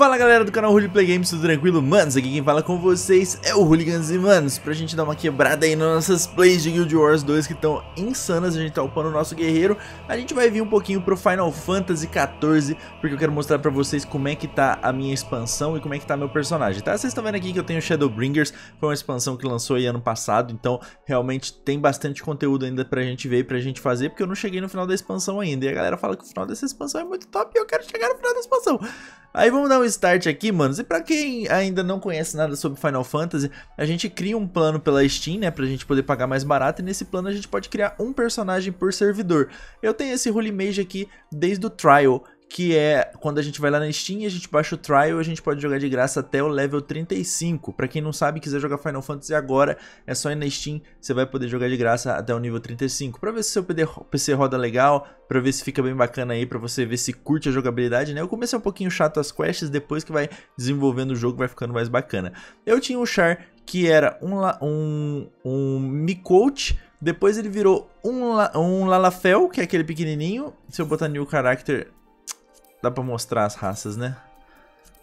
Fala galera do canal Hooli Play Games, tudo tranquilo? Manos, aqui quem fala com vocês é o Hooligans e manos, pra gente dar uma quebrada aí nas nossas plays de Guild Wars 2 que estão insanas, a gente tá upando o nosso guerreiro, a gente vai vir um pouquinho pro Final Fantasy XIV, porque eu quero mostrar pra vocês como é que tá a minha expansão e como é que tá meu personagem, tá? Vocês estão vendo aqui que eu tenho Shadowbringers, foi uma expansão que lançou aí ano passado, então realmente tem bastante conteúdo ainda pra gente ver e pra gente fazer, porque eu não cheguei no final da expansão ainda, e a galera fala que o final dessa expansão é muito top e eu quero chegar no final da expansão. Aí vamos dar um start aqui, manos. E pra quem ainda não conhece nada sobre Final Fantasy, a gente cria um plano pela Steam, né, pra gente poder pagar mais barato. E nesse plano a gente pode criar um personagem por servidor. Eu tenho esse Holy Mage aqui desde o Trial que é quando a gente vai lá na Steam, a gente baixa o trial, a gente pode jogar de graça até o level 35. Para quem não sabe, quiser jogar Final Fantasy agora, é só ir na Steam, você vai poder jogar de graça até o nível 35. Para ver se seu PC roda legal, para ver se fica bem bacana aí, para você ver se curte a jogabilidade, né? Eu comecei um pouquinho chato as quests, depois que vai desenvolvendo o jogo vai ficando mais bacana. Eu tinha o Char, que era um um um Micoach, depois ele virou um, um Lalafel, que é aquele pequenininho. Se eu botar new character, Dá pra mostrar as raças, né?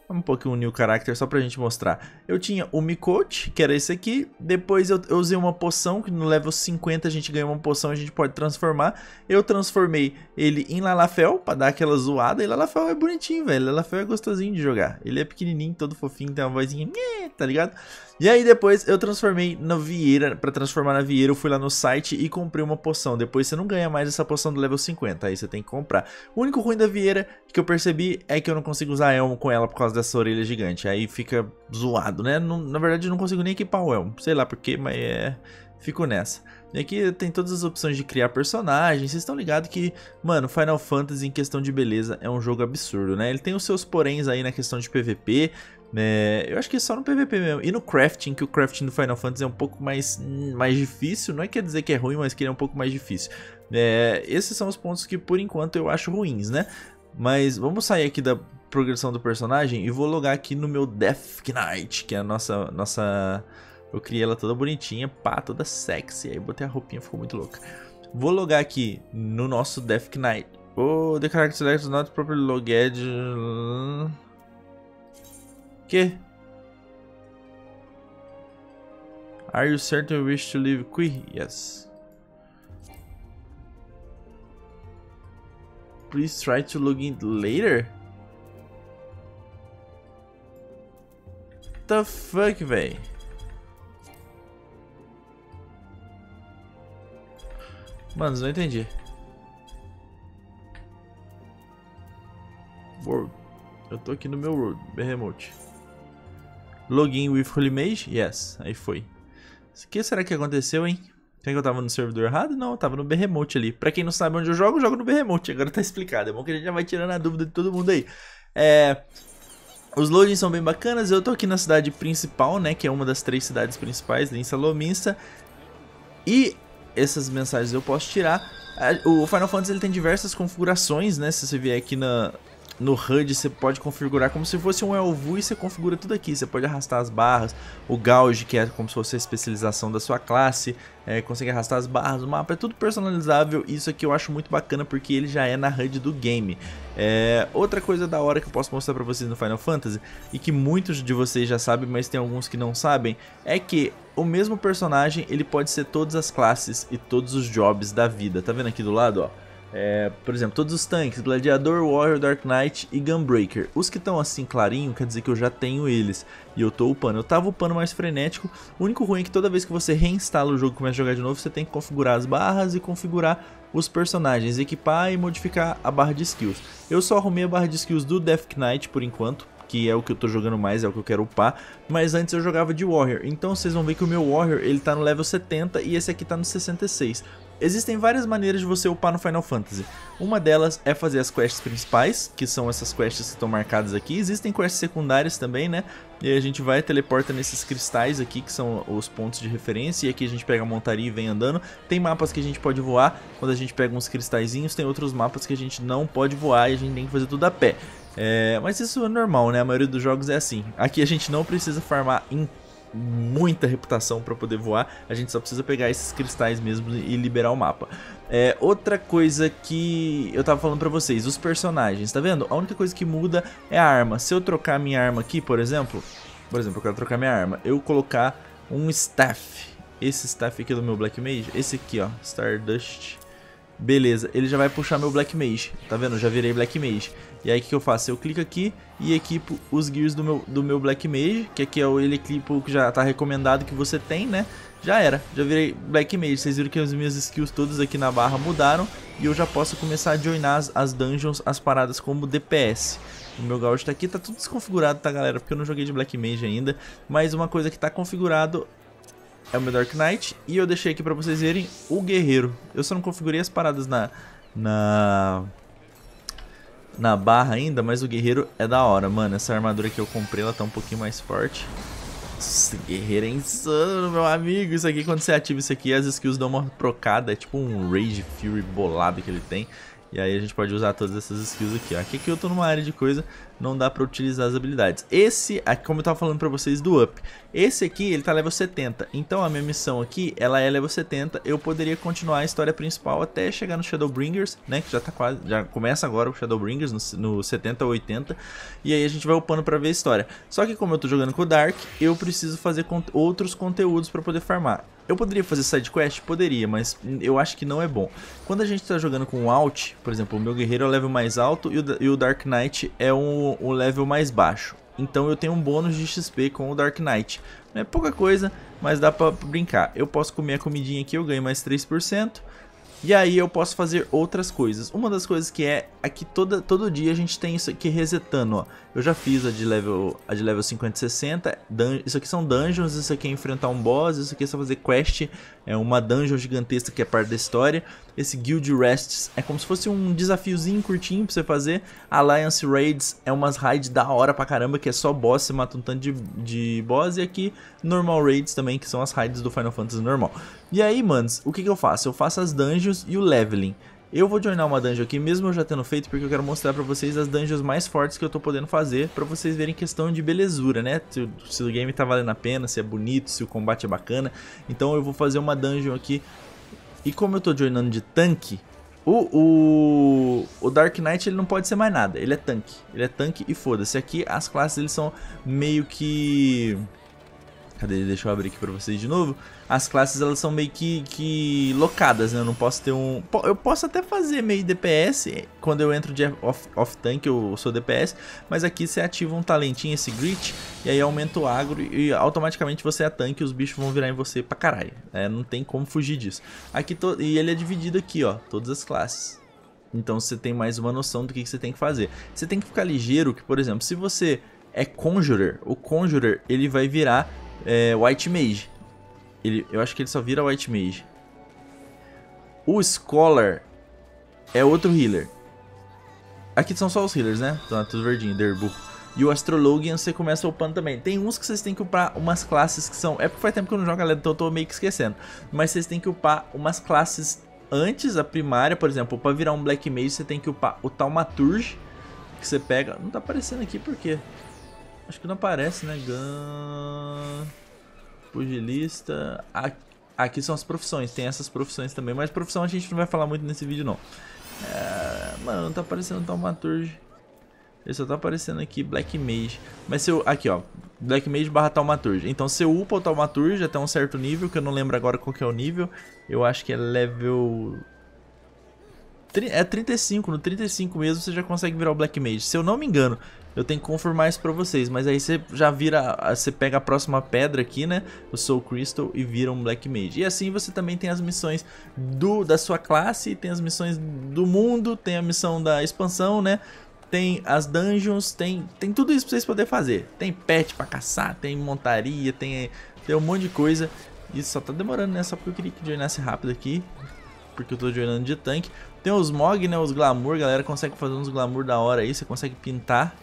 Um pouquinho o new character só pra gente mostrar. Eu tinha o Mikote, que era esse aqui. Depois eu, eu, usei uma poção, que no level 50 a gente ganha uma poção, a gente pode transformar. Eu transformei ele em Lalafel, pra dar aquela zoada. E Lalafel é bonitinho, velho. Lalafel é gostosinho de jogar. Ele é pequenininho, todo fofinho, tem uma vozinha, tá ligado? E aí depois eu transformei na Vieira, pra transformar na Vieira eu fui lá no site e comprei uma poção. Depois você não ganha mais essa poção do level 50, aí você tem que comprar. O único ruim da Vieira que eu percebi é que eu não consigo usar elmo com ela por causa dessa orelha gigante. Aí fica zoado, né? Não, na verdade eu não consigo nem equipar o elmo, sei lá porquê, mas é... Fico nessa. E aqui tem todas as opções de criar personagens. Vocês estão ligados que, mano, Final Fantasy em questão de beleza é um jogo absurdo, né? Ele tem os seus poréns aí na questão de PVP. Né? Eu acho que é só no PVP mesmo. E no crafting, que o crafting do Final Fantasy é um pouco mais, mais difícil. Não é quer dizer que é ruim, mas que ele é um pouco mais difícil. É, esses são os pontos que por enquanto eu acho ruins, né? Mas vamos sair aqui da progressão do personagem e vou logar aqui no meu Death Knight, que é a nossa, nossa... Eu criei ela toda bonitinha, pá, toda sexy. Aí botei a roupinha, ficou muito louca. Vou logar aqui no nosso Death Knight. Oh, the character select not properly logged. Que? Are you certain you wish to leave Qui? Yes. Please try to log in later? The fuck, véi? Mano, não entendi. World. Eu tô aqui no meu World, Behemoth. Login with Holy Mage? Yes, aí foi. O que será que aconteceu, hein? Será que eu tava no servidor errado? Não, eu tava no Behemoth ali. Pra quem não sabe onde eu jogo, eu jogo no Behemoth. Agora tá explicado. É bom que a gente já vai tirando a dúvida de todo mundo aí. É... Os loadings são bem bacanas. Eu tô aqui na cidade principal, né? Que é uma das três cidades principais, em Salomista. E essas mensagens eu posso tirar. O Final Fantasy ele tem diversas configurações, né? Se você vier aqui na, no HUD você pode configurar como se fosse um Elvu e você configura tudo aqui. Você pode arrastar as barras, o gauge que é como se fosse a especialização da sua classe, é, consegue arrastar as barras, o mapa é tudo personalizável. Isso aqui eu acho muito bacana porque ele já é na HUD do game. É, outra coisa da hora que eu posso mostrar pra vocês no Final Fantasy e que muitos de vocês já sabem, mas tem alguns que não sabem, é que o mesmo personagem ele pode ser todas as classes e todos os jobs da vida. Tá vendo aqui do lado, ó? É, por exemplo, todos os tanques, Gladiador, Warrior, Dark Knight e Gunbreaker. Os que estão assim clarinho, quer dizer que eu já tenho eles e eu tô upando. Eu tava upando mais frenético, o único ruim é que toda vez que você reinstala o jogo e começa a jogar de novo, você tem que configurar as barras e configurar os personagens, equipar e modificar a barra de skills. Eu só arrumei a barra de skills do Death Knight por enquanto, que é o que eu tô jogando mais, é o que eu quero upar, mas antes eu jogava de Warrior, então vocês vão ver que o meu Warrior ele tá no level 70 e esse aqui tá no 66. Existem várias maneiras de você upar no Final Fantasy. Uma delas é fazer as quests principais, que são essas quests que estão marcadas aqui. Existem quests secundárias também, né? E a gente vai, teleporta nesses cristais aqui, que são os pontos de referência. E aqui a gente pega a montaria e vem andando. Tem mapas que a gente pode voar, quando a gente pega uns cristalzinhos. Tem outros mapas que a gente não pode voar e a gente tem que fazer tudo a pé. É, mas isso é normal, né? A maioria dos jogos é assim. Aqui a gente não precisa farmar em muita reputação para poder voar, a gente só precisa pegar esses cristais mesmo e liberar o mapa. É, outra coisa que eu tava falando pra vocês, os personagens, tá vendo? A única coisa que muda é a arma. Se eu trocar minha arma aqui, por exemplo, por exemplo, eu quero trocar minha arma, eu colocar um staff, esse staff aqui do meu Black Mage, esse aqui ó, Stardust, beleza, ele já vai puxar meu Black Mage, tá vendo? Já virei Black Mage. E aí o que, que eu faço? Eu clico aqui e equipo os gears do meu, do meu Black Mage, que aqui é o ele equipo que já tá recomendado que você tem, né? Já era, já virei Black Mage. Vocês viram que as minhas skills todas aqui na barra mudaram e eu já posso começar a joinar as, as dungeons, as paradas como DPS. O meu gauge tá aqui, tá tudo desconfigurado, tá galera? Porque eu não joguei de Black Mage ainda. Mas uma coisa que tá configurado é o meu Dark Knight. E eu deixei aqui pra vocês verem o Guerreiro. Eu só não configurei as paradas na... na na barra ainda, mas o guerreiro é da hora, mano. Essa armadura que eu comprei, ela tá um pouquinho mais forte. Nossa, guerreiro é insano, meu amigo. Isso aqui, quando você ativa isso aqui, as skills dão uma procada. É tipo um Rage Fury bolado que ele tem. E aí a gente pode usar todas essas skills aqui, ó. Aqui, aqui eu tô numa área de coisa, não dá pra utilizar as habilidades. Esse, aqui, como eu tava falando pra vocês do up, esse aqui, ele tá level 70. Então a minha missão aqui, ela é level 70. Eu poderia continuar a história principal até chegar no Shadowbringers, né? Que já tá quase, já começa agora o Shadowbringers no, no 70 ou 80. E aí a gente vai upando pra ver a história. Só que como eu tô jogando com o Dark, eu preciso fazer outros conteúdos pra poder farmar. Eu poderia fazer side quest? Poderia, mas eu acho que não é bom. Quando a gente tá jogando com o Alt, por exemplo, o meu guerreiro é o level mais alto e o, e o Dark Knight é um, um level mais baixo. Então eu tenho um bônus de XP com o Dark Knight. Não é pouca coisa, mas dá pra brincar. Eu posso comer a comidinha aqui, eu ganho mais 3%. E aí eu posso fazer outras coisas. Uma das coisas que é aqui toda, todo dia a gente tem isso aqui resetando, ó. Eu já fiz a de level, a de level 50 e 60. Isso aqui são dungeons, isso aqui é enfrentar um boss, isso aqui é só fazer quest. É uma dungeon gigantesca que é parte da história. Esse Guild Rests é como se fosse um desafiozinho curtinho pra você fazer. Alliance Raids é umas raids da hora pra caramba, que é só boss, você mata um tanto de, de boss. E aqui Normal Raids também, que são as raids do Final Fantasy normal. E aí, manos, o que, que eu faço? Eu faço as dungeons e o leveling. Eu vou joinar uma dungeon aqui, mesmo eu já tendo feito, porque eu quero mostrar pra vocês as dungeons mais fortes que eu tô podendo fazer, pra vocês verem questão de belezura, né? Se, se, o game tá valendo a pena, se é bonito, se o combate é bacana. Então eu vou fazer uma dungeon aqui. E como eu tô joinando de tanque, o, o, o Dark Knight ele não pode ser mais nada, ele é tanque. Ele é tanque e foda-se. Aqui as classes eles são meio que Cadê? Deixa eu abrir aqui pra vocês de novo. As classes, elas são meio que, que locadas, né? Eu não posso ter um... Eu posso até fazer meio DPS. Quando eu entro de off-tank, eu sou DPS. Mas aqui você ativa um talentinho, esse Grit. E aí aumenta o agro e automaticamente você é tanque. E os bichos vão virar em você pra caralho. É, não tem como fugir disso. Aqui to... E ele é dividido aqui, ó. Todas as classes. Então você tem mais uma noção do que, que você tem que fazer. Você tem que ficar ligeiro que, por exemplo, se você é Conjurer, o Conjurer ele vai virar é, White Mage. Ele, eu acho que ele só vira White Mage. O Scholar é outro healer. Aqui são só os healers, né? Tá tudo verdinho, Derbu. E o Astrologian você começa upando também. Tem uns que vocês têm que upar umas classes que são... É porque faz tempo que eu não jogo, galera, então eu tô meio que esquecendo. Mas vocês têm que upar umas classes antes, a primária, por exemplo. Pra virar um Black Mage, você tem que upar o Taumaturge. Que você pega... Não tá aparecendo aqui por quê? Acho que não aparece, né? Gun... Pugilista... Aqui são as profissões, tem essas profissões também, mas profissão a gente não vai falar muito nesse vídeo não. É... Mano, não tá aparecendo Taumaturge. Ele só tá aparecendo aqui Black Mage. Mas se eu... Aqui, ó. Black Mage barra Taumaturge. Então se eu upa o Taumaturge até um certo nível, que eu não lembro agora qual que é o nível. Eu acho que é level... É 35, no 35 mesmo você já consegue virar o Black Mage. Se eu não me engano, eu tenho que confirmar isso pra vocês. Mas aí você já vira, você pega a próxima pedra aqui, né? O Soul Crystal e vira um Black Mage. E assim você também tem as missões do, da sua classe, tem as missões do mundo, tem a missão da expansão, né? Tem as dungeons, tem, tem tudo isso pra vocês poderem fazer. Tem pet pra caçar, tem montaria, tem, tem um monte de coisa. Isso só tá demorando, né? Só porque eu queria que joinasse rápido aqui. Porque eu tô joinando de tanque. Tem os mog, né? Os glamour, galera consegue fazer uns glamour da hora aí. Você consegue pintar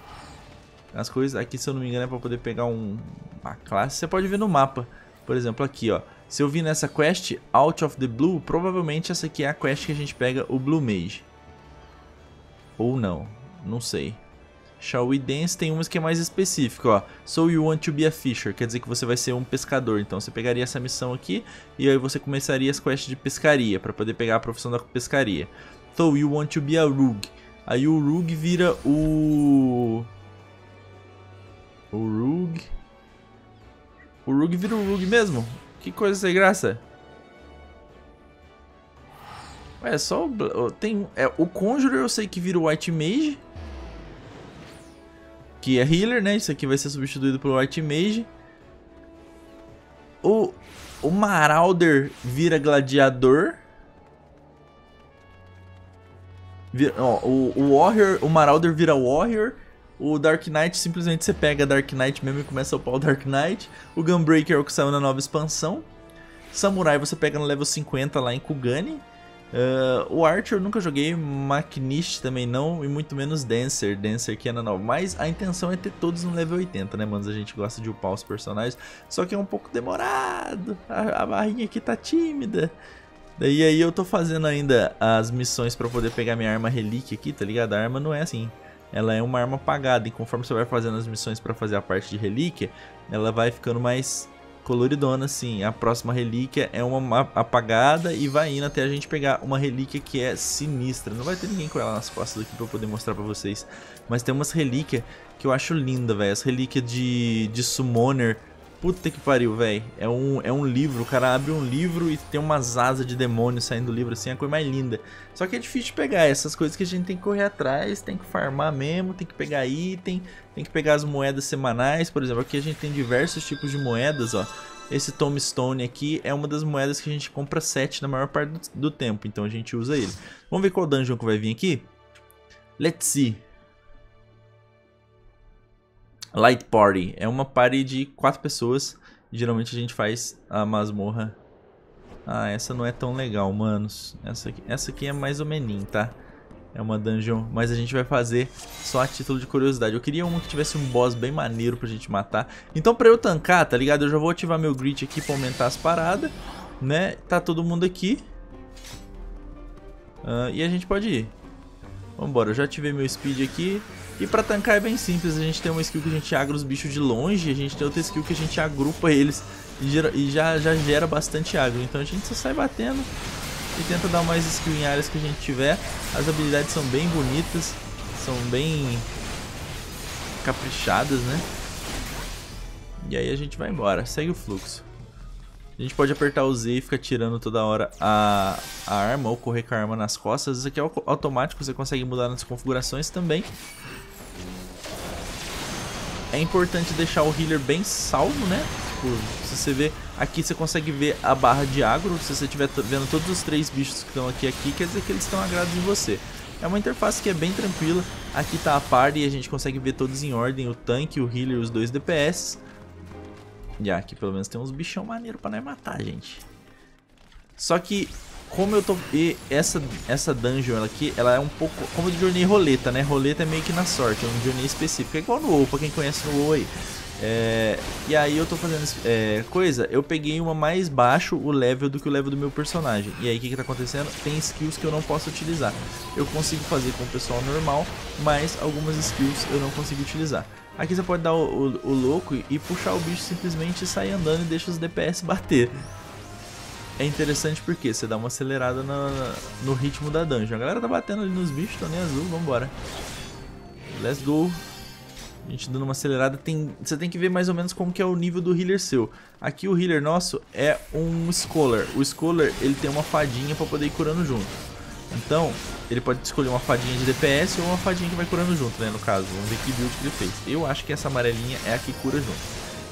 as coisas. Aqui, se eu não me engano, é pra poder pegar um, uma classe. Você pode ver no mapa. Por exemplo, aqui, ó. Se eu vir nessa quest, Out of the Blue, provavelmente essa aqui é a quest que a gente pega o Blue Mage. Ou não, não sei. Shall we dance? Tem umas que é mais específica, ó. So you want to be a fisher, quer dizer que você vai ser um pescador. Então você pegaria essa missão aqui e aí você começaria as quests de pescaria, para poder pegar a profissão da pescaria. So you want to be a rug. Aí o rug vira o... O rug... O rug vira o rug mesmo? Que coisa sem graça. Ué, só o... Tem... É, o Conjurer eu sei que vira o White Mage que é healer, né? Isso aqui vai ser substituído pelo White Mage. O, o Marauder vira gladiador. Vira, ó, o, o Warrior, o Marauder vira Warrior. O Dark Knight simplesmente você pega Dark Knight mesmo e começa a upar o Dark Knight. O Gunbreaker é o que saiu na nova expansão. Samurai você pega no level 50 lá em Kugani. Uh, o Archer eu nunca joguei, Machinist também não, e muito menos Dancer, Dancer que é na nova. Mas a intenção é ter todos no level 80, né, manos? A gente gosta de upar os personagens, só que é um pouco demorado, a, a barrinha aqui tá tímida. Daí aí eu tô fazendo ainda as missões pra poder pegar minha arma relíquia aqui, tá ligado? A arma não é assim, ela é uma arma apagada, e conforme você vai fazendo as missões pra fazer a parte de relíquia, ela vai ficando mais coloridona, assim. A próxima relíquia é uma apagada e vai indo até a gente pegar uma relíquia que é sinistra. Não vai ter ninguém com ela nas costas aqui pra eu poder mostrar pra vocês. Mas tem umas relíquias que eu acho linda, velho. As relíquias de, de Summoner. Puta que pariu, velho. É um, é um livro. O cara abre um livro e tem umas asas de demônio saindo do livro, assim. É a coisa mais linda. Só que é difícil de pegar. Essas coisas que a gente tem que correr atrás, tem que farmar mesmo, tem que pegar item, tem que pegar as moedas semanais. Por exemplo, aqui a gente tem diversos tipos de moedas, ó. Esse Tombstone aqui é uma das moedas que a gente compra 7 na maior parte do, do tempo, então a gente usa ele. Vamos ver qual dungeon que vai vir aqui? Let's see. Light Party. É uma party de quatro pessoas. Geralmente a gente faz a masmorra. Ah, essa não é tão legal, manos. Essa aqui, essa aqui é mais ou menos, tá? É uma dungeon, mas a gente vai fazer só a título de curiosidade. Eu queria uma que tivesse um boss bem maneiro pra gente matar. Então pra eu tancar, tá ligado? Eu já vou ativar meu grid aqui pra aumentar as paradas, né? Tá todo mundo aqui. Uh, e a gente pode ir. Vambora, eu já ativei meu speed aqui. E pra tancar é bem simples, a gente tem uma skill que a gente agra os bichos de longe, a gente tem outra skill que a gente agrupa eles e, gera, e já, já gera bastante agro. Então a gente só sai batendo e tenta dar mais skill em áreas que a gente tiver. As habilidades são bem bonitas, são bem caprichadas, né? E aí a gente vai embora, segue o fluxo. A gente pode apertar o Z e ficar tirando toda hora a, a arma ou correr com a arma nas costas. Isso aqui é automático, você consegue mudar nas configurações também. É importante deixar o healer bem salvo, né? Tipo, se você ver, aqui você consegue ver a barra de agro. Se você estiver vendo todos os três bichos que estão aqui, aqui, quer dizer que eles estão agrados em você. É uma interface que é bem tranquila. Aqui tá a party e a gente consegue ver todos em ordem, o tanque, o healer e os dois DPS. E aqui pelo menos tem uns bichão maneiro pra nós matar, gente. Só que como eu tô... E essa, essa dungeon aqui, ela é um pouco... Como de journey roleta, né? Roleta é meio que na sorte, é um journey específico. É igual no WoW, pra quem conhece no WoW aí. É, e aí eu tô fazendo é, coisa, eu peguei uma mais baixo o level do que o level do meu personagem. E aí o que, que tá acontecendo? Tem skills que eu não posso utilizar. Eu consigo fazer com o pessoal normal, mas algumas skills eu não consigo utilizar. Aqui você pode dar o, o, o louco e puxar o bicho simplesmente sair andando e deixa os DPS bater é interessante porque você dá uma acelerada no, no ritmo da dungeon. A galera tá batendo ali nos bichos, tô nem azul, vambora. Let's go. A gente dando uma acelerada, tem, você tem que ver mais ou menos como que é o nível do healer seu. Aqui o healer nosso é um Scholar. O Scholar, ele tem uma fadinha pra poder ir curando junto. Então, ele pode escolher uma fadinha de DPS ou uma fadinha que vai curando junto, né, no caso. Vamos ver que build que ele fez. Eu acho que essa amarelinha é a que cura junto.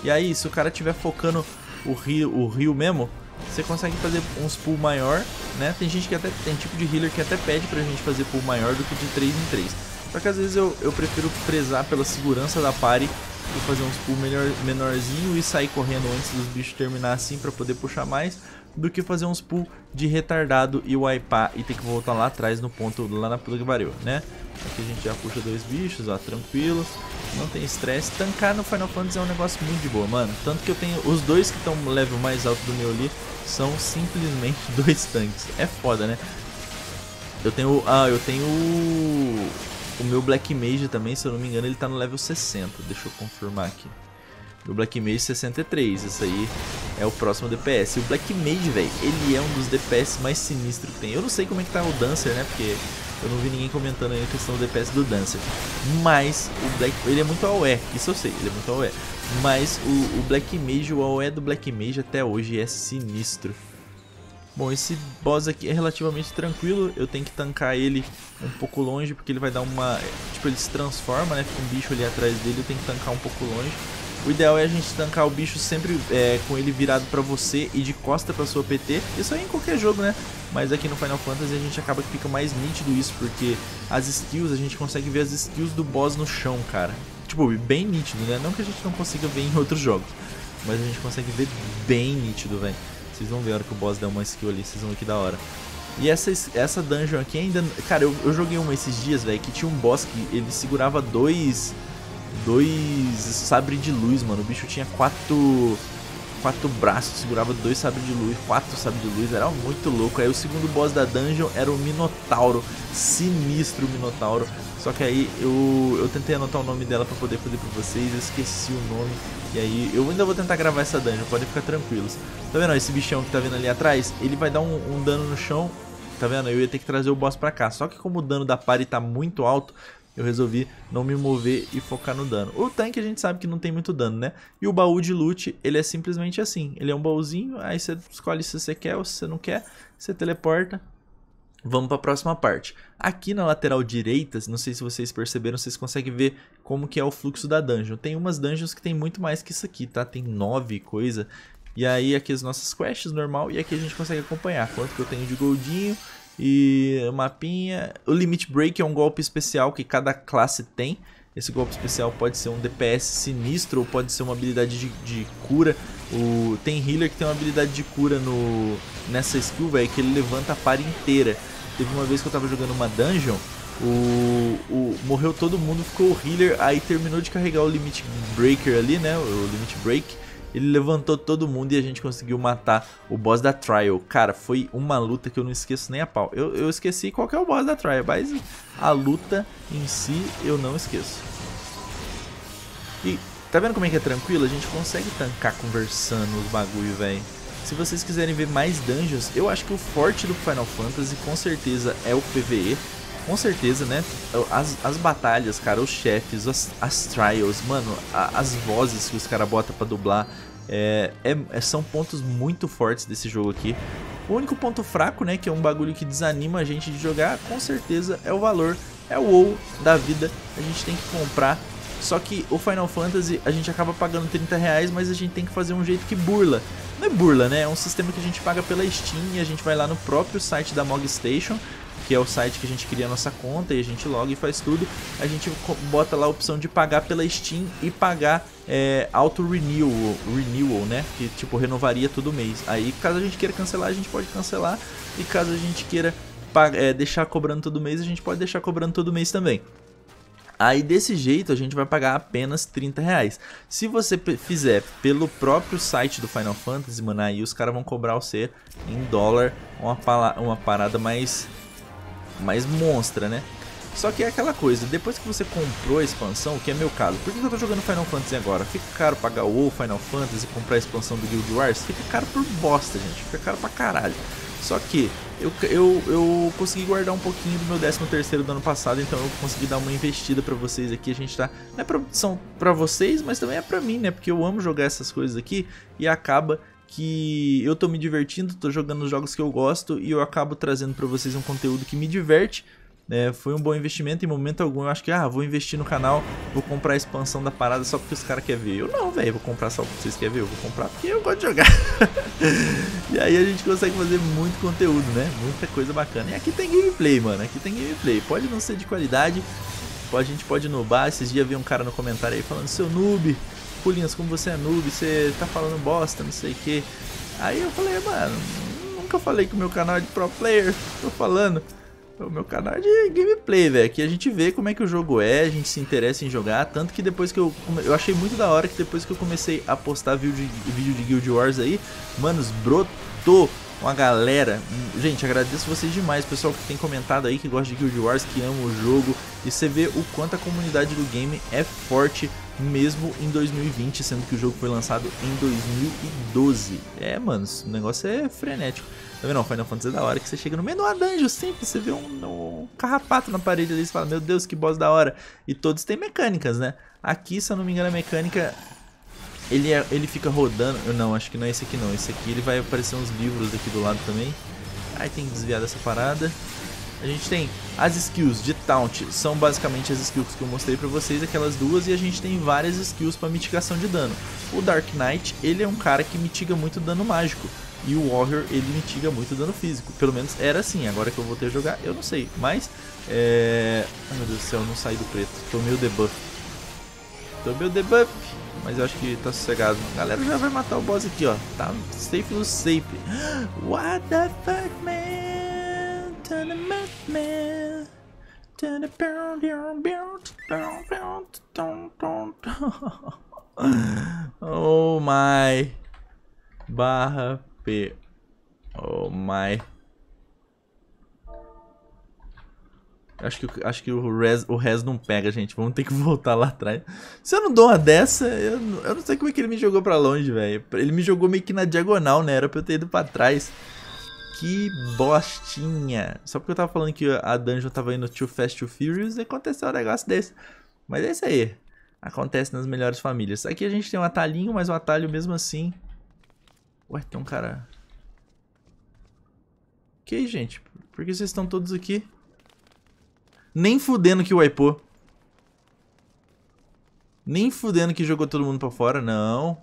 E aí, se o cara estiver focando o rio, o rio mesmo, você consegue fazer uns pull maior, né? Tem gente que até tem tipo de healer que até pede pra gente fazer pull maior do que de 3 em 3. Só que às vezes eu, eu prefiro prezar pela segurança da party e fazer uns pull melhor, menorzinho e sair correndo antes dos bichos terminar assim pra poder puxar mais do que fazer uns pull de retardado e wipear e ter que voltar lá atrás no ponto lá na puta que né? Aqui a gente já puxa dois bichos, ó, tranquilo, não tem estresse. Tancar no Final Fantasy é um negócio muito de boa, mano. Tanto que eu tenho os dois que estão level mais alto do meu ali são simplesmente dois tanques. É foda, né? Eu tenho, ah, eu tenho O meu Black Mage também, se eu não me engano, ele tá no level 60. Deixa eu confirmar aqui. O Black Mage 63, esse aí é o próximo DPS. O Black Mage, velho, ele é um dos DPS mais sinistros que tem. Eu não sei como é que tá o Dancer, né, porque eu não vi ninguém comentando aí a questão do DPS do Dancer. Mas o Black, ele é muito AOE, isso eu sei, ele é muito AOE. Mas o, o Black Mage, o AOE do Black Mage até hoje é sinistro. Bom, esse boss aqui é relativamente tranquilo, eu tenho que tancar ele um pouco longe, porque ele vai dar uma... Tipo, ele se transforma, né, fica um bicho ali atrás dele, eu tenho que tancar um pouco longe. O ideal é a gente tancar o bicho sempre é, com ele virado pra você e de costa pra sua PT. Isso aí em qualquer jogo, né? Mas aqui no Final Fantasy a gente acaba que fica mais nítido isso, porque as skills, a gente consegue ver as skills do boss no chão, cara. Tipo, bem nítido, né? Não que a gente não consiga ver em outros jogos, mas a gente consegue ver bem nítido, velho. Vocês vão ver a hora que o boss der uma skill ali, vocês vão ver que da hora. E essa, essa dungeon aqui ainda... Cara, eu, eu joguei uma esses dias, velho, que tinha um boss que ele segurava dois dois sabres de luz, mano. O bicho tinha quatro quatro braços, segurava dois sabres de luz, quatro sabres de luz, era muito louco. Aí o segundo boss da dungeon era o Minotauro, sinistro Minotauro. Só que aí eu, eu tentei anotar o nome dela pra poder fazer pra vocês, eu esqueci o nome. E aí eu ainda vou tentar gravar essa dungeon, podem ficar tranquilos. Tá vendo esse bichão que tá vendo ali atrás? Ele vai dar um, um dano no chão, tá vendo? Eu ia ter que trazer o boss pra cá. Só que como o dano da party tá muito alto, eu resolvi não me mover e focar no dano. O tanque a gente sabe que não tem muito dano, né? E o baú de loot, ele é simplesmente assim. Ele é um baúzinho, aí você escolhe se você quer ou se você não quer. Você teleporta. Vamos para a próxima parte. Aqui na lateral direita, não sei se vocês perceberam, vocês conseguem ver como que é o fluxo da dungeon. Tem umas dungeons que tem muito mais que isso aqui, tá? Tem nove coisa. E aí aqui as nossas quests normal e aqui a gente consegue acompanhar quanto que eu tenho de goldinho, e mapinha. O Limit Break é um golpe especial que cada classe tem. Esse golpe especial pode ser um DPS sinistro ou pode ser uma habilidade de, de cura. O, tem healer que tem uma habilidade de cura no, nessa skill, velho, que ele levanta a party inteira. Teve uma vez que eu tava jogando uma dungeon, o, o, morreu todo mundo, ficou o healer, aí terminou de carregar o Limit Breaker ali, né, o Limit Break. Ele levantou todo mundo e a gente conseguiu matar o boss da Trial. Cara, foi uma luta que eu não esqueço nem a pau. Eu, eu esqueci qual é o boss da Trial, mas a luta em si eu não esqueço. E tá vendo como é que é tranquilo? A gente consegue tancar conversando os bagulho, velho. Se vocês quiserem ver mais dungeons, eu acho que o forte do Final Fantasy com certeza é o PvE. Com certeza, né? As, as batalhas, cara, os chefes, as, as trials, mano, a, as vozes que os caras botam pra dublar. É, é, é, são pontos muito fortes desse jogo aqui. O único ponto fraco, né, que é um bagulho que desanima a gente de jogar, com certeza é o valor. É o WoW da vida, a gente tem que comprar. Só que o Final Fantasy a gente acaba pagando 30 reais, mas a gente tem que fazer um jeito que burla. Não é burla, né? É um sistema que a gente paga pela Steam e a gente vai lá no próprio site da Mog Station que é o site que a gente cria a nossa conta e a gente loga e faz tudo, a gente bota lá a opção de pagar pela Steam e pagar é, auto renewal, né? Que tipo renovaria todo mês. Aí caso a gente queira cancelar, a gente pode cancelar e caso a gente queira é, deixar cobrando todo mês, a gente pode deixar cobrando todo mês também. Aí desse jeito a gente vai pagar apenas 30 reais. Se você fizer pelo próprio site do Final Fantasy, mano, aí os caras vão cobrar você em dólar uma, uma parada mais mais monstra, né? Só que é aquela coisa, depois que você comprou a expansão, que é meu caso, por que eu tô jogando Final Fantasy agora? Fica caro pagar o Final Fantasy e comprar a expansão do Guild Wars? Fica caro por bosta, gente, fica caro pra caralho. Só que eu, eu, eu consegui guardar um pouquinho do meu 13 terceiro do ano passado, então eu consegui dar uma investida pra vocês aqui. A gente tá. Não é pra, são pra vocês, mas também é pra mim, né? Porque eu amo jogar essas coisas aqui e acaba que eu tô me divertindo, tô jogando os jogos que eu gosto e eu acabo trazendo para vocês um conteúdo que me diverte. É, foi um bom investimento em momento algum. Eu acho que, ah, vou investir no canal, vou comprar a expansão da parada só porque os caras querem ver. Eu não, velho, vou comprar só porque vocês querem ver. Eu vou comprar porque eu gosto de jogar. e aí a gente consegue fazer muito conteúdo, né? Muita coisa bacana. E aqui tem gameplay, mano. Aqui tem gameplay. Pode não ser de qualidade, a gente pode nubar. Esses dias vi um cara no comentário aí falando, seu noob, Pulinhas, como você é noob, você tá falando bosta, não sei o que. Aí eu falei, mano, nunca falei que o meu canal é de pro player, tô falando. O meu canal é de gameplay, velho. Aqui a gente vê como é que o jogo é, a gente se interessa em jogar. Tanto que depois que eu. Eu achei muito da hora que depois que eu comecei a postar vídeo de, vídeo de Guild Wars aí, manos, brotou uma galera. Gente, agradeço vocês demais, pessoal que tem comentado aí, que gosta de Guild Wars, que ama o jogo. E você vê o quanto a comunidade do game é forte mesmo em 2020, sendo que o jogo foi lançado em 2012. É, mano, o negócio é frenético. Tá vendo? Final Fantasy é da hora que você chega no meio de uma dungeon simples, você vê um, um carrapato na parede ali e fala, meu Deus, que boss da hora. E todos têm mecânicas, né? Aqui, se eu não me engano, a mecânica ele, é, ele fica rodando. Não, acho que não é esse aqui não. Esse aqui ele vai aparecer uns livros aqui do lado também. Aí tem que desviar dessa parada. A gente tem as skills de taunt, são basicamente as skills que eu mostrei pra vocês, aquelas duas, e a gente tem várias skills para mitigação de dano. O Dark Knight, ele é um cara que mitiga muito dano mágico, e o Warrior, ele mitiga muito dano físico. Pelo menos era assim, agora que eu voltei a jogar, eu não sei. Mas, é... Ai meu Deus do céu, não saí do preto, tomei o debuff. Tomei o debuff, mas eu acho que tá sossegado. A galera já vai matar o boss aqui, ó. Tá safe no safe. What the fuck, man? man. Oh my. Barra P. Oh my. Acho que, acho que o res, o res não pega, gente. Vamos ter que voltar lá atrás. Se eu não dou uma dessa, eu, eu não sei como é que ele me jogou pra longe, velho. Ele me jogou meio que na diagonal, né? Era pra eu ter ido pra trás. Que bostinha. Só porque eu tava falando que a dungeon tava indo too fast, too furious, aconteceu um negócio desse. Mas é isso aí. Acontece nas melhores famílias. Aqui a gente tem um atalhinho, mas o um atalho mesmo assim... Ué, tem um cara... Que gente? Por que vocês estão todos aqui? Nem fudendo que wipou. Nem fudendo que jogou todo mundo pra fora, não.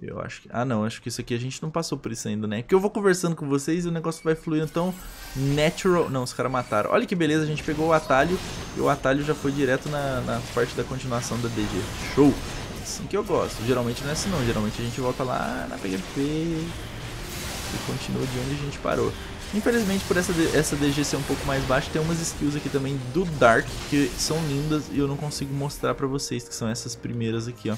Eu acho que... Ah, não. Acho que isso aqui a gente não passou por isso ainda, né? Que eu vou conversando com vocês e o negócio vai fluindo tão natural... Não, os caras mataram. Olha que beleza. A gente pegou o atalho e o atalho já foi direto na, na parte da continuação da DG. Show! Assim que eu gosto. Geralmente não é assim não. Geralmente a gente volta lá na PGP e continua de onde a gente parou. Infelizmente, por essa, essa DG ser um pouco mais baixa, tem umas skills aqui também do Dark que são lindas e eu não consigo mostrar pra vocês, que são essas primeiras aqui, ó.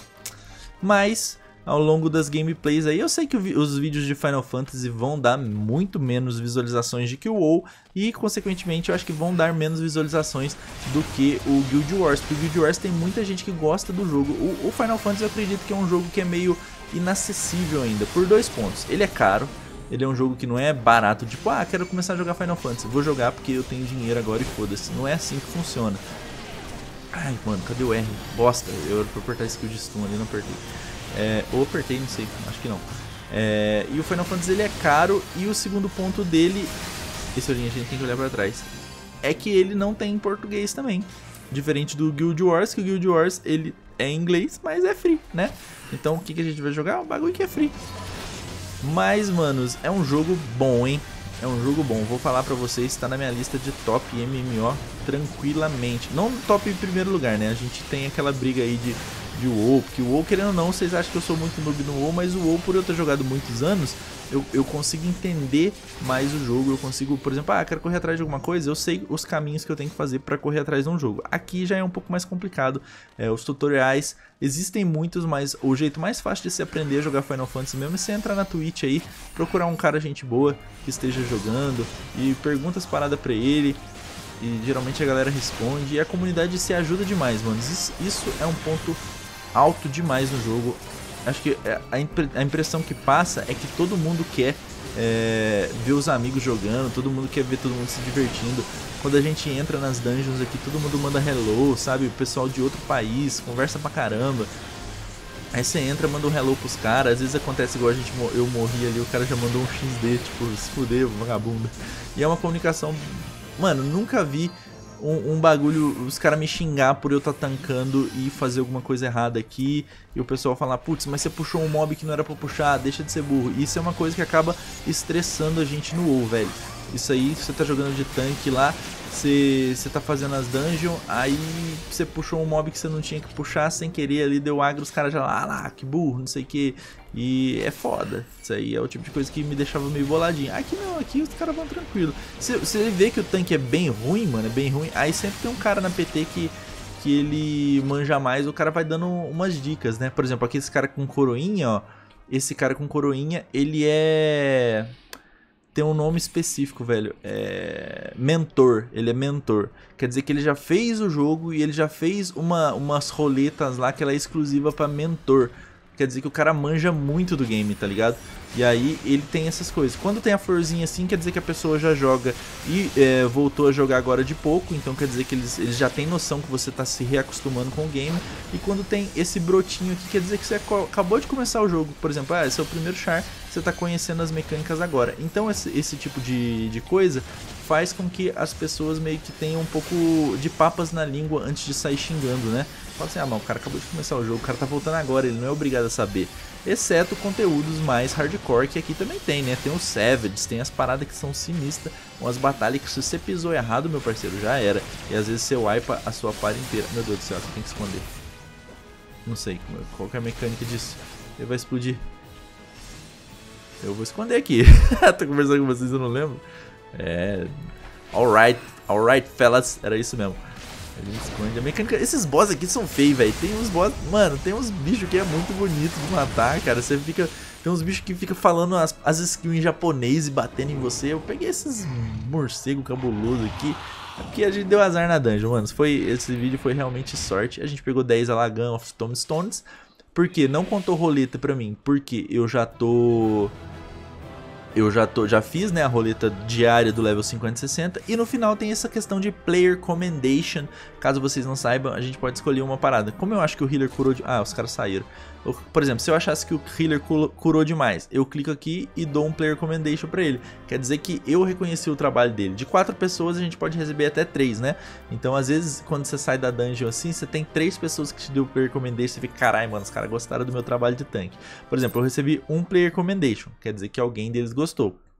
Mas, ao longo das gameplays aí, eu sei que os vídeos de Final Fantasy vão dar muito menos visualizações do que o WoW e, consequentemente, eu acho que vão dar menos visualizações do que o Guild Wars, porque o Guild Wars tem muita gente que gosta do jogo. O, o Final Fantasy eu acredito que é um jogo que é meio inacessível ainda, por dois pontos. Ele é caro, ele é um jogo que não é barato, tipo, ah, quero começar a jogar Final Fantasy, vou jogar porque eu tenho dinheiro agora e foda-se. Não é assim que funciona. Ai, mano, cadê o R? Bosta, eu era pra apertar skill de stun ali, não apertei. É, ou apertei, não sei, acho que não. É, e o Final Fantasy ele é caro e o segundo ponto dele, esse olhinho a gente tem que olhar pra trás, é que ele não tem em português também. Diferente do Guild Wars, que o Guild Wars ele é em inglês, mas é free, né? Então o que, que a gente vai jogar? Um bagulho que é free. Mas, manos, é um jogo bom, hein? É um jogo bom. Vou falar pra vocês, tá na minha lista de top MMO tranquilamente. Não top em primeiro lugar, né? A gente tem aquela briga aí de, de WoW, porque o WoW, querendo ou não, vocês acham que eu sou muito noob no WoW, mas o WoW, por eu ter jogado muitos anos, eu, eu consigo entender mais o jogo, eu consigo, por exemplo, ah, quero correr atrás de alguma coisa, eu sei os caminhos que eu tenho que fazer para correr atrás de um jogo. Aqui já é um pouco mais complicado, é, os tutoriais existem muitos, mas o jeito mais fácil de se aprender a jogar Final Fantasy mesmo é você entrar na Twitch aí, procurar um cara gente boa que esteja jogando e pergunta as paradas pra ele, e geralmente a galera responde e a comunidade se ajuda demais, mano. Isso, isso é um ponto alto demais no jogo acho que é, a, impre a impressão que passa é que todo mundo quer é, ver os amigos jogando, todo mundo quer ver todo mundo se divertindo. Quando a gente entra nas dungeons aqui, todo mundo manda hello, sabe? O pessoal de outro país conversa pra caramba. Aí você entra, manda um hello pros caras. Às vezes acontece igual a gente, eu morri ali, o cara já mandou um XD, tipo, se fuder, vagabundo. E é uma comunicação. Mano, nunca vi um, um bagulho, os caras me xingar por eu estar tá tancando e fazer alguma coisa errada aqui, e o pessoal falar, putz, mas você puxou um mob que não era pra puxar, deixa de ser burro. Isso é uma coisa que acaba estressando a gente no WoW, velho. Isso aí, você tá jogando de tanque lá, você, você tá fazendo as dungeons, aí você puxou um mob que você não tinha que puxar sem querer ali, deu agro, os caras já lá, ah lá, que burro, não sei o que. E é foda. Isso aí é o tipo de coisa que me deixava meio boladinho. Aqui não, aqui os caras vão tranquilo. Se você vê que o tanque é bem ruim, mano, é bem ruim, aí sempre tem um cara na PT que, que ele manja mais, o cara vai dando umas dicas, né? Por exemplo, aqui esse cara com coroinha, ó. esse cara com coroinha, ele é tem um nome específico, velho. É. Mentor. Ele é mentor. Quer dizer que ele já fez o jogo e ele já fez uma, umas roletas lá que ela é exclusiva para mentor. Quer dizer que o cara manja muito do game, tá ligado? E aí ele tem essas coisas. Quando tem a florzinha assim, quer dizer que a pessoa já joga e é, voltou a jogar agora de pouco. Então quer dizer que eles, eles já têm noção que você tá se reacostumando com o game. E quando tem esse brotinho aqui, quer dizer que você acabou de começar o jogo. Por exemplo, ah, esse é o primeiro char, você tá conhecendo as mecânicas agora. Então esse, esse tipo de, de coisa faz com que as pessoas meio que tenham um pouco de papas na língua antes de sair xingando, né? Fala assim, ah, mas o cara acabou de começar o jogo, o cara tá voltando agora, ele não é obrigado a saber. Exceto conteúdos mais hardcore que aqui também tem, né? Tem os Savages, tem as paradas que são sinistras, umas batalhas que se você pisou errado, meu parceiro, já era. E às vezes você wipa a sua par inteira. Meu Deus do céu, você tem que esconder. Não sei, qual que é a mecânica disso? Ele vai explodir. Eu vou esconder aqui. Tô conversando com vocês, eu não lembro. É... Alright, alright, fellas. Era isso mesmo. Ele esconde a mecânica. Esses boss aqui são feios, velho. Tem uns boss. Mano, tem uns bichos que é muito bonito de matar, cara. Você fica. Tem uns bichos que fica falando as, as skills em japonês e batendo em você. Eu peguei esses morcego cabuloso aqui. É porque a gente deu azar na dungeon, mano. Foi, esse vídeo foi realmente sorte. A gente pegou 10 Alagan of Tombstones. Por quê? Não contou roleta pra mim. Porque eu já tô eu já, tô, já fiz né, a roleta diária do level 50 e 60 e no final tem essa questão de Player Commendation. Caso vocês não saibam, a gente pode escolher uma parada. Como eu acho que o healer curou de... Ah, os caras saíram. Por exemplo, se eu achasse que o healer curou demais, eu clico aqui e dou um Player Commendation pra ele. Quer dizer que eu reconheci o trabalho dele. De quatro pessoas, a gente pode receber até três, né? Então, às vezes, quando você sai da dungeon assim, você tem três pessoas que te deu Player Commendation, você fica, caralho, mano, os caras gostaram do meu trabalho de tanque. Por exemplo, eu recebi um Player Commendation, quer dizer que alguém deles gostou.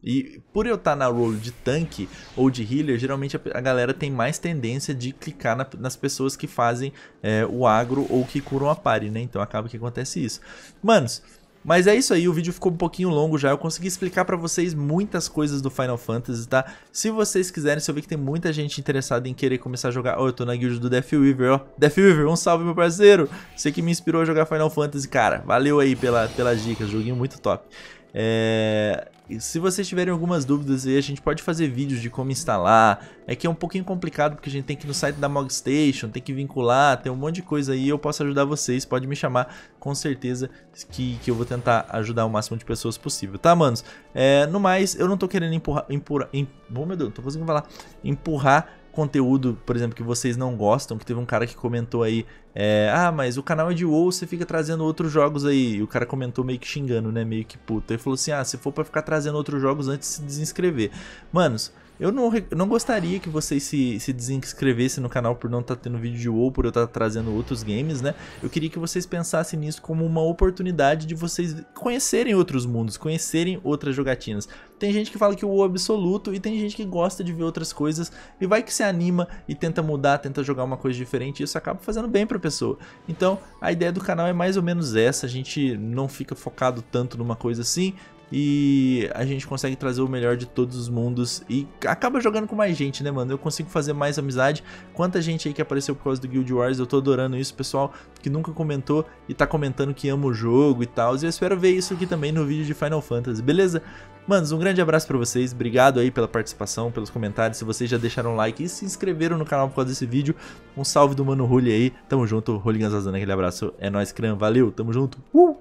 E por eu estar na role de tanque ou de healer, geralmente a, galera tem mais tendência de clicar na, nas pessoas que fazem é, o agro ou que curam a party, né? Então acaba que acontece isso. Manos, mas é isso aí, o vídeo ficou um pouquinho longo já, eu consegui explicar pra vocês muitas coisas do Final Fantasy, tá? Se vocês quiserem, se eu ver que tem muita gente interessada em querer começar a jogar... Oh, eu tô na guild do Death Weaver, ó. Death Weaver, um salve, meu parceiro! Você que me inspirou a jogar Final Fantasy, cara. Valeu aí pela, pelas dicas, joguinho muito top. É... Se vocês tiverem algumas dúvidas aí, a gente pode fazer vídeos de como instalar. É que é um pouquinho complicado porque a gente tem que ir no site da Mogstation, tem que vincular, tem um monte de coisa aí. Eu posso ajudar vocês, pode me chamar com certeza que, que eu vou tentar ajudar o máximo de pessoas possível, tá, manos? É, no mais, eu não tô querendo empurrar. empurrar em, oh, meu Deus, não tô conseguindo falar. Empurrar conteúdo, por exemplo, que vocês não gostam, que teve um cara que comentou aí, é, ah, mas o canal é de WoW, você fica trazendo outros jogos aí. E o cara comentou meio que xingando, né, meio que puto. Ele falou assim, ah, se for pra ficar trazendo outros jogos antes de se desinscrever. Manos, eu não, não gostaria que vocês se, se desinscrevessem no canal por não estar tá tendo vídeo de WoW, por eu estar tá trazendo outros games, né? Eu queria que vocês pensassem nisso como uma oportunidade de vocês conhecerem outros mundos, conhecerem outras jogatinas. Tem gente que fala que o WoW é absoluto e tem gente que gosta de ver outras coisas e vai que se anima e tenta mudar, tenta jogar uma coisa diferente e isso acaba fazendo bem pra pessoa. Então, a ideia do canal é mais ou menos essa, a gente não fica focado tanto numa coisa assim, e a gente consegue trazer o melhor de todos os mundos e acaba jogando com mais gente, né, mano? Eu consigo fazer mais amizade. Quanta gente aí que apareceu por causa do Guild Wars, eu tô adorando isso, pessoal que nunca comentou e tá comentando que ama o jogo e tal. E eu espero ver isso aqui também no vídeo de Final Fantasy, beleza? Manos, um grande abraço pra vocês, obrigado aí pela participação, pelos comentários, se vocês já deixaram like e se inscreveram no canal por causa desse vídeo, um salve do Mano Rulli aí, tamo junto, Rulli Ganzazana, aquele abraço, é nóis, Cran, valeu, tamo junto, uh!